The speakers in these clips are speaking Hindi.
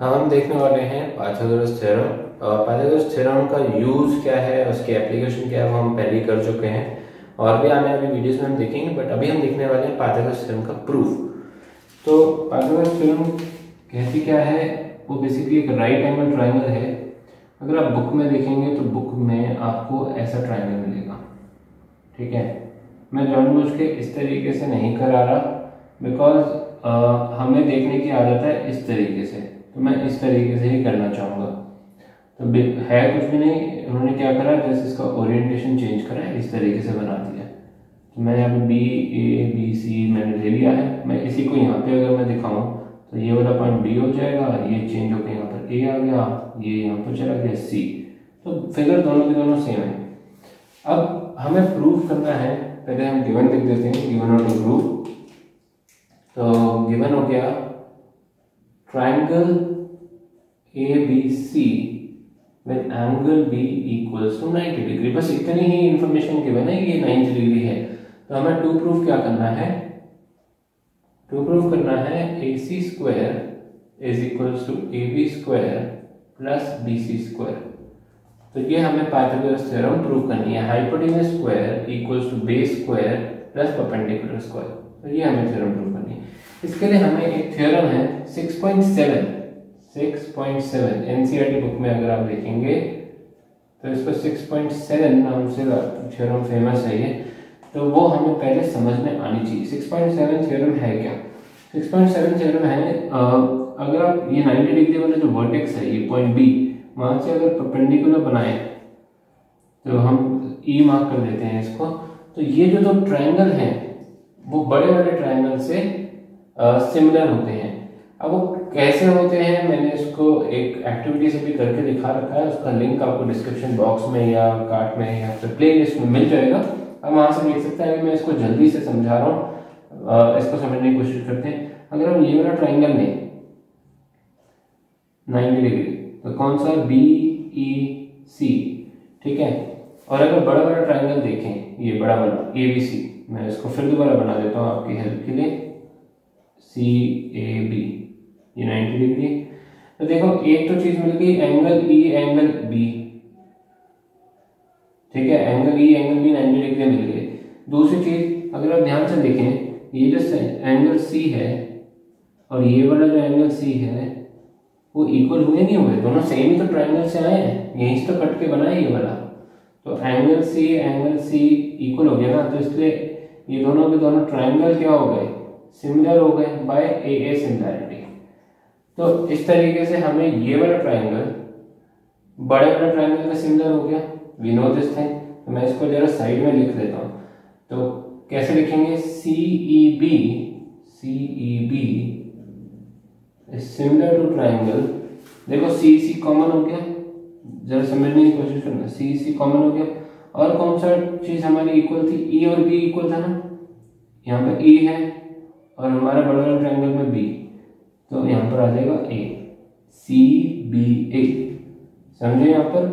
अब हम देखने वाले हैं पाइथागोरस थ्योरम। पाइथागोरस थ्योरम का यूज़ क्या है, उसकी एप्लीकेशन क्या है, वो हम पहले कर चुके हैं। और भी आने वाली वीडियोस में हम देखेंगे, बट अभी हम देखने वाले हैं पाइथागोरस थ्योरम का प्रूफ। तो पाइथागोरस थ्योरम कहती क्या है, वो बेसिकली एक राइट एंगल ट्राइंगल है। अगर आप बुक में देखेंगे तो बुक में आपको ऐसा ट्राइंगल मिलेगा। ठीक है? मैं जानबूझ के इस तरीके से नहीं करा रहा बिकॉज़ हमें देखने की आदत है इस तरीके से। तो मैं इस तरीके से ही करना चाहूँगा। तो है कुछ भी नहीं, उन्होंने क्या करा, जैसे इसका ओरिएंटेशन चेंज करा है इस तरीके से बना दिया। तो मैंने यहाँ पे बी ए बी सी मैंने ले लिया है। मैं इसी को यहाँ पे अगर मैं दिखाऊँ तो ये वाला पॉइंट बी हो जाएगा, ये चेंज होकर यहाँ पर ए आ गया, ये यहाँ पर चला गया सी तो फिगर दोनों के दोनों सेम है। अब हमें प्रूव करना है, पहले हम गिवन लिख देते हैं गिवन और टू प्रूव तो गिवन हो गया B C with angle B equals to 90 degree बस इतनी ही इंफॉर्मेशन गिवन है, ये 90 डिग्री है। तो हमें टू प्रूफ क्या करना है? टू प्रूफ करना है A C square is equals to A B square plus B C square तो ये हमें पाइथागोरस थ्योरम प्रूव करनी है। Hypotenuse square equals to base square plus perpendicular square तो ये हमें थ्योरम प्रूव करनी है। इसके लिए हमें एक थ्योरम है 6.7 6.7 एनसीईआरटी बुक में अगर आप देखेंगे तो इसको 6.7 नाम से थ्योरम फ़ेमस है ये तो वो हमें पहले समझ में आनी चाहिए। 6.7 थ्योरम है क्या? 6.7 थ्योरम है अगर आप ये 90 डिग्री वाला जो वर्टेक्स है, ये पॉइंट बी वहाँ से अगर परपेंडिकुलर बनाए तो हम ई e मार्क कर देते हैं इसको। तो ये जो दो ट्रायंगल हैं, वो बड़े बड़े ट्रायंगल से सिमिलर होते हैं। अब वो कैसे होते हैं, मैंने इसको एक एक्टिविटी से भी करके दिखा रखा है। उसका लिंक आपको डिस्क्रिप्शन बॉक्स में या कार्ट में या फिर प्ले लिस्ट में मिल जाएगा। अब वहाँ से देख सकते हैं। मैं इसको जल्दी से समझा रहा हूँ। इसको समझने की कोशिश करते हैं। अगर हम ये वाला ट्राइंगल लें 90 डिग्री तो कौन सा? बी ई सी ठीक है? और अगर बड़ा बड़ा ट्राइंगल देखें, ये बड़ा वाला ए बी सी मैं इसको फिर दोबारा बना देता हूँ आपकी हेल्प के लिए। सी ए बी ये 90 डिग्री तो देखो, एक तो चीज़ मिल गई एंगल ई एंगल बी ठीक है angle E angle B 90 degree मिल गए दूसरी चीज़, अगर आप ध्यान से देखें, ये जो एंगल सी है और ये वाला जो एंगल सी है, वो इक्वल हुए नहीं हुए। दोनों सेम ही तो ट्राइंगल से आए हैं। यहीं से तो कट के बना है ये वाला। तो angle C angle C equal हो गया ना। तो इसलिए ये दोनों के दोनों ट्राइंगल क्या हो गए? सिमिलर हो गए बाय ए ए सिमिलैरिटी तो इस तरीके से हमें ये वाला ट्राइंगल बड़े वाले ट्राइंगल का सिमिलर हो गया। वी नो दिस थिंग तो मैं इसको जरा साइड में लिख देता हूँ। तो कैसे लिखेंगे? C E B C E B similar to triangle देखो सी सी कॉमन हो गया। जरा समझने की कोशिश करना। सी सी कॉमन हो गया। और कौन सा चीज़ हमारी इक्वल थी? ई e और बी इक्वल था ना? यहाँ पे ई e है। और हमारे बड़े ट्राइंगल में बी तो यहाँ पर आ जाएगा ए सी बी ए समझे यहाँ पर?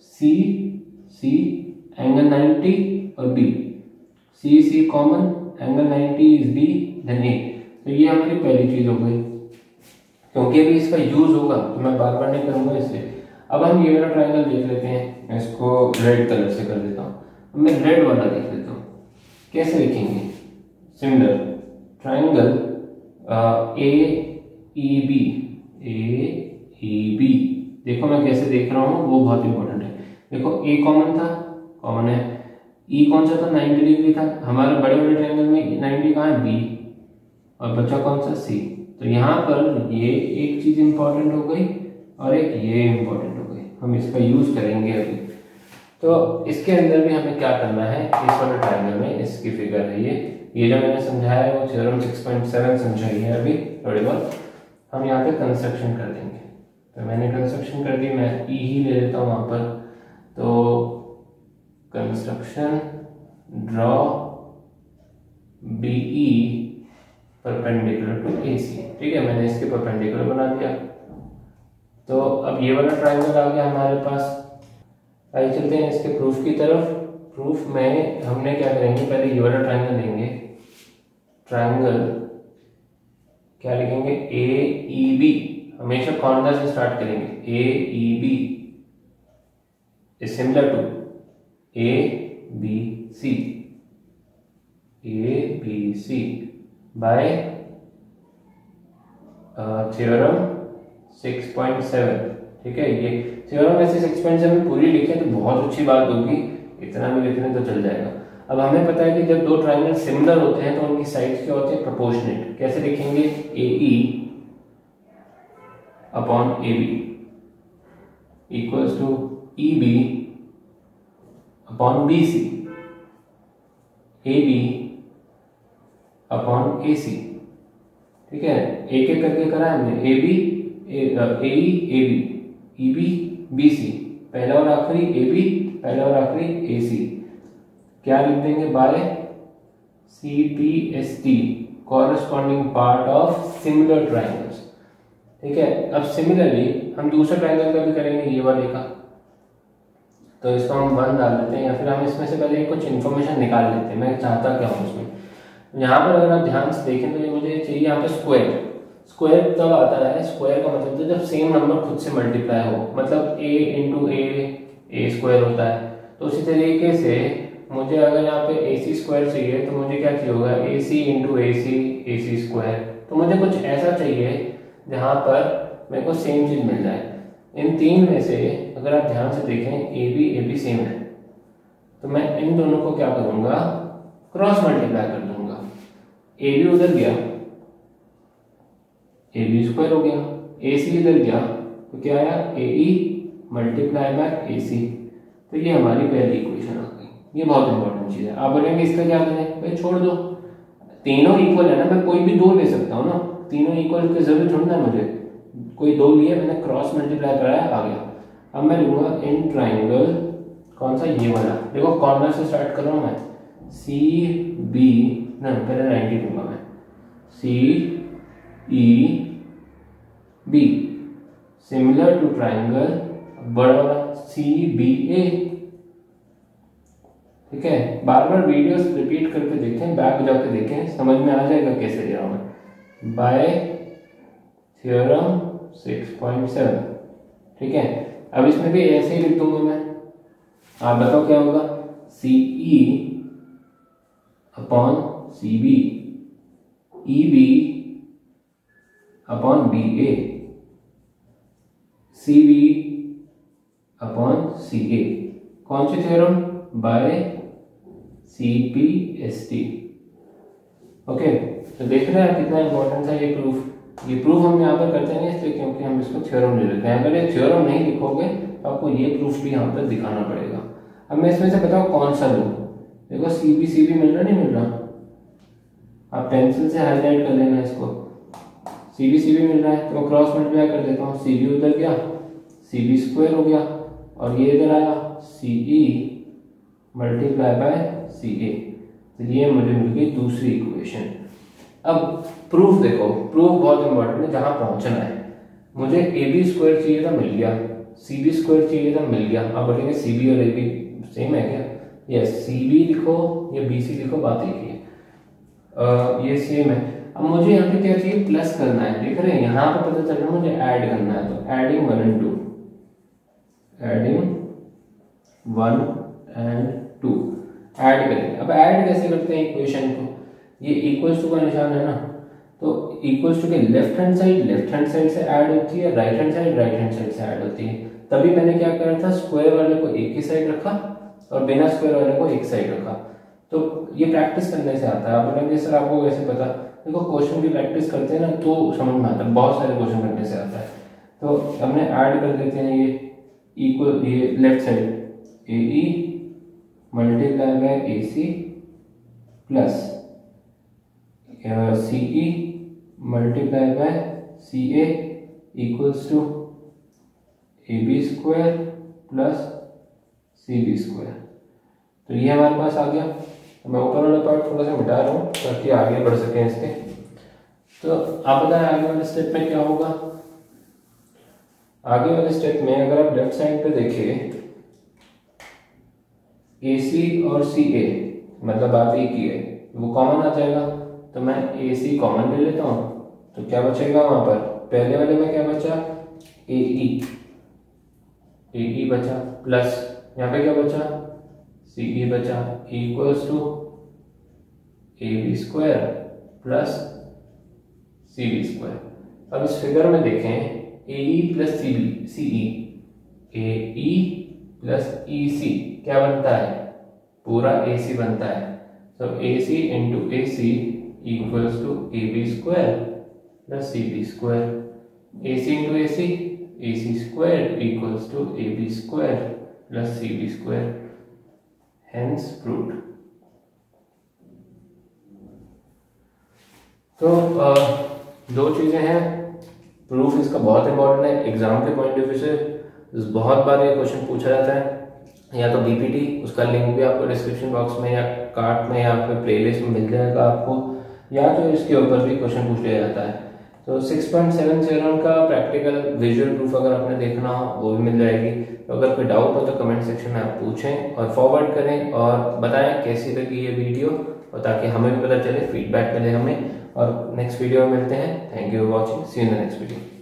सी सी एंगल 90 और B C C common angle 90 is B then A तो ये हमारी पहली चीज़ हो गई। क्योंकि अभी इसका यूज़ होगा तो मैं बार बार नहीं करूँगा इसलिए अब हम ये वाला ट्राइंगल देख लेते हैं। मैं इसको रेड कलर से कर देता हूँ। मैं रेड वाला देख लेता हूँ। कैसे लिखेंगे similar triangle A E B A E B देखो मैं कैसे देख रहा हूँ, वो बहुत इंपॉर्टेंट है। देखो ए कॉमन था कॉमन है। ई e कौन सा था? 90 डिग्री था। हमारे बड़े बड़े ट्राइंगल में 90 कहाँ है? बी और बच्चा कौन सा? सी तो यहाँ पर ये एक चीज़ इंपॉर्टेंट हो गई और एक ये इंपॉर्टेंट हो गई। हम इसका यूज़ करेंगे अभी। तो इसके अंदर भी हमें क्या करना है? इस वाले ट्रायंगल में इसकी फिगर है ये। ये जो मैंने समझाया है, वो थ्योरम 6.7 समझाई है अभी, थोड़ी बहुत। हम यहाँ पे कंस्ट्रक्शन कर देंगे। तो मैंने कंस्ट्रक्शन कर दी, मैं ई e ही ले लेता हूँ वहाँ पर। तो construction draw BE perpendicular to A C ठीक है, मैंने इसके परपेंडिकुलर बना दिया। तो अब ये वाला ट्राइंगल आ गया हमारे पास। आइए चलते हैं इसके प्रूफ की तरफ़। प्रूफ में हमने क्या करेंगे? पहले ये वाला ट्राइंगल लेंगे। ट्राइंगल क्या लिखेंगे? ए ई बी हमेशा कॉर्नर से स्टार्ट करेंगे। A E B is similar to A B C A B C by theorem 6.7 ठीक है? ये थ्योरम ऐसे 6.7 पूरी लिखे तो बहुत अच्छी बात होगी। इतना भी लिखने तो चल जाएगा। अब हमें पता है कि जब दो ट्राइंगल सिमिलर होते हैं तो उनकी साइड्स क्या होती है प्रोपोर्शनेट कैसे लिखेंगे A E upon A B equals to E B upon B C A B upon A C ठीक है? एक एक करके करा हमने। A B A E A B E B B C पहला और आखिरी ए बी पहला और आखिरी ए सी क्या लिख देंगे? By C P S T corresponding part of similar triangles ठीक है? अब सिमिलरली हम दूसरे ट्राइंगल का भी करेंगे? ये वाले का तो इसको हम वन डाल देते हैं या फिर हम इसमें से पहले कुछ इन्फॉर्मेशन निकाल लेते हैं। मैं चाहता क्या हूँ इसमें? यहाँ पर अगर आप ध्यान से देखें तो ये मुझे चाहिए यहाँ पे स्क्वायर स्क्वायर तब आता है। स्क्वायर का मतलब तो जब सेम नंबर खुद से मल्टीप्लाई हो। मतलब a into A A square होता है। तो उसी तरीके से मुझे अगर यहाँ पे ए सी स्क्वायर चाहिए तो मुझे क्या चाहिए होगा? ए C into A C A C square तो मुझे कुछ ऐसा चाहिए जहाँ पर मेरे को सेम चीज़ मिल जाए। इन तीन में से अगर आप ध्यान से देखें A B A B same है। तो मैं इन दोनों को क्या करूँगा? क्रॉस मल्टीप्लाई कर दूँगा। ए बी उधर गया। ए बी स्क्वायर हो गया। ए सी इधर गया। तो क्या आया? ए ई मल्टीप्लाई बाय ए सी तो ये हमारी पहली इक्वेशन आ गई। ये बहुत इंपॉर्टेंट चीज़ है। आप बोलेंगे, इसका क्या करें भाई, छोड़ दो। तीनों इक्वल है ना, मैं कोई भी दो ले सकता हूँ ना। तीनों इक्वल की ज़रूरत थोड़ी ना मुझे। कोई दो लिए, मैंने क्रॉस मल्टीप्लाई कराया, आ गया। अब मैं लूँगा इन ट्राइंगल कौन सा? ये वाला। देखो कॉर्नर से स्टार्ट कर रहा हूँ मैं। सी बी ना, पहले नाइनटी लूँगा मैं। C E B similar to triangle बड़ा वाला। सी बी ए ठीक है? बार बार वीडियोस रिपीट करके देखें बैक जाके देखें, समझ में आ जाएगा कैसे लिया मैं बाय थ्योरम 6.7 ठीक है? अब इसमें भी ऐसे ही लिख दूँगा मैं। आप बताओ क्या होगा? C E upon C B E B upon B A C B upon C A कौन C theorem by C P S T okay तो देख रहे हैं कितना इंपॉर्टेंट है ये प्रूफ ये प्रूफ हम यहाँ पर करते नहीं, इसलिए क्योंकि हम इसको थ्योरम ले लेते हैं। अगर ये थ्योरम नहीं लिखोगे तो आपको ये प्रूफ भी यहाँ पर दिखाना पड़ेगा। अब मैं इसमें से बताऊँ कौन सा लूँ? देखो सी बी सी बी मिल रहा नहीं मिल रहा? आप पेंसिल से हाईलाइट कर लेना इसको। सी बी सी बी मिल रहा है तो क्रॉस मल्टीप्लाई कर देता हूँ। सी बी उधर गया सी बी स्क्वायर हो गया, और ये इधर आया। सी ई मल्टीप्लाई बाय सी ए तो ये मुझे मिल गई दूसरी इक्वेशन अब प्रूफ देखो प्रूफ बहुत इंपॉर्टेंट है, जहाँ पहुँचना है। मुझे ए बी स्क्वायर चाहिए था, मिल गया। सी बी स्क्वायर चाहिए था, मिल गया। आप बोलेंगे सी बी और ए बी सेम है क्या? यस सी बी लिखो या बी सी लिखो, बात एक ही है। ये सेम है। अब मुझे यहाँ पे क्या चाहिए? प्लस करना है। देख रहे हैं, यहाँ पे पता चल रहा है, मुझे ऐड करना है तो। Adding one and two adding one and two add करेंगे अब ऐड कैसे करते हैं इक्वेशन को? ये इक्वल्स टू का निशान है ना? तो इक्वल्स टू के left hand side left hand side से ऐड होती है right hand side right hand side से ऐड होती है। तभी मैंने क्या करा था? स्क्वायर वाले को एक ही साइड रखा और बिना स्क्वायर वाले को एक साइड रखा। तो ये प्रैक्टिस करने से आता है। आप बोलेंगे सर आपको कैसे पता, देखो क्वेश्चन की प्रैक्टिस करते हैं ना तो समझ में आता है। बहुत सारे क्वेश्चन करने से आता है। तो हमने ऐड कर देते हैं ये इक्वल ये left side A E multiply by A C plus C E multiply by C A equals to A B square plus C B square तो ये हमारे पास आ गया। तो मैं ऊपर वाला पार्ट थोड़ा सा मिटा रहा हूँ, ताकि आगे बढ़ सकें इसके। तो आप बताएँ, आगे वाले स्टेप में क्या होगा? आगे वाले स्टेप में अगर आप लेफ़्ट साइड पे देखिए ए सी और सी ए मतलब बात एक ही है। वो कॉमन आ जाएगा। तो मैं ए सी कॉमन ले लेता हूँ। तो क्या बचेगा वहाँ पर? पहले वाले में क्या बचा? ए ई ए ई बचा। प्लस यहाँ पे क्या बचा? सी ई बचा। Equals to A B square plus C B square अब इस फिगर में देखें। A E plus C B C E A E plus E C क्या बनता है? पूरा ए सी बनता है। So A C into A C equals to A B square plus C B square A C into A C A C square equal to A B square plus C B square hence proved तो दो चीज़ें हैं। प्रूफ इसका बहुत इंपॉर्टेंट है। एग्ज़ाम के पॉइंट ऑफ़ व्यू से बहुत बार ये क्वेश्चन पूछा जाता है। या तो बीपीटी उसका लिंक भी आपको डिस्क्रिप्शन बॉक्स में या कार्ट में या आपके प्लेलिस्ट में मिल जाएगा आपको, या तो इसके ऊपर भी क्वेश्चन पूछ लिया जाता है। तो 6.77 का प्रैक्टिकल विजुअल प्रूफ अगर आपने देखना हो, वो भी मिल जाएगी। तो अगर कोई डाउट हो तो कमेंट सेक्शन में आप पूछें और फॉरवर्ड करें और बताएँ कैसी लगी ये वीडियो और ताकि हमें भी पता चले फीडबैक मिले हमें। और नेक्स्ट वीडियो में मिलते हैं। Thank you for watching see in the next video